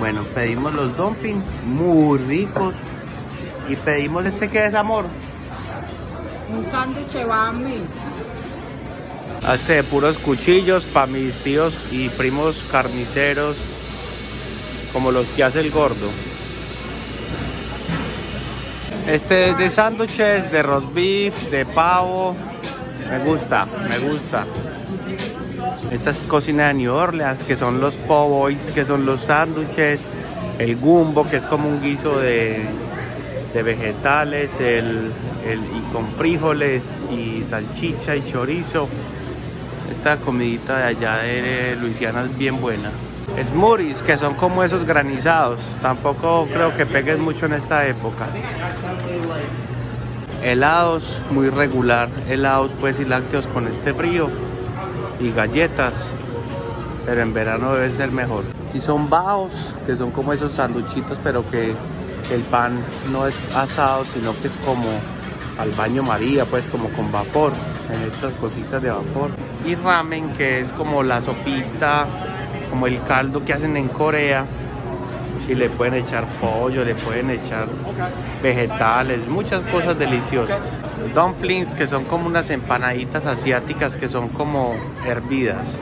Bueno, pedimos los dumplings, muy ricos. Y pedimos este que es amor. Un sándwich bambi. Este de puros cuchillos para mis tíos y primos carniceros, como los que hace el gordo. Este es de sándwiches, de roast beef, de pavo. Me gusta, me gusta. Esta es cocina de New Orleans, que son los po' boys, que son los sándwiches. El gumbo, que es como un guiso de, de vegetales, el, el, y con frijoles y salchicha y chorizo. Esta comidita de allá de Luisiana es bien buena. Smoothies, que son como esos granizados. Tampoco creo que peguen mucho en esta época. Helados, muy regular. Helados pues y lácteos con este frío. Y galletas. Pero en verano debe ser mejor. Y son baos, que son como esos sanduchitos, pero que el pan no es asado, sino que es como al baño María, pues como con vapor, en estas cositas de vapor. Y ramen, que es como la sopita, como el caldo que hacen en Corea. Y le pueden echar pollo, le pueden echar vegetales, muchas cosas deliciosas. Dumplings, que son como unas empanaditas asiáticas que son como hervidas.